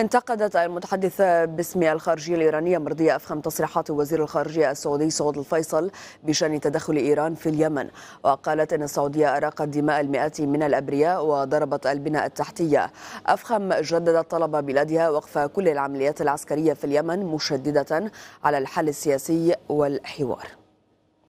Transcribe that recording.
انتقدت المتحدثة باسم الخارجية الإيرانية مرضية أفخم تصريحات وزير الخارجية السعودي سعود الفيصل بشأن تدخل إيران في اليمن وقالت أن السعودية أراقت دماء المئات من الأبرياء وضربت البناء التحتية. أفخم جددت طلب بلادها وقف كل العمليات العسكرية في اليمن مشددة على الحل السياسي والحوار.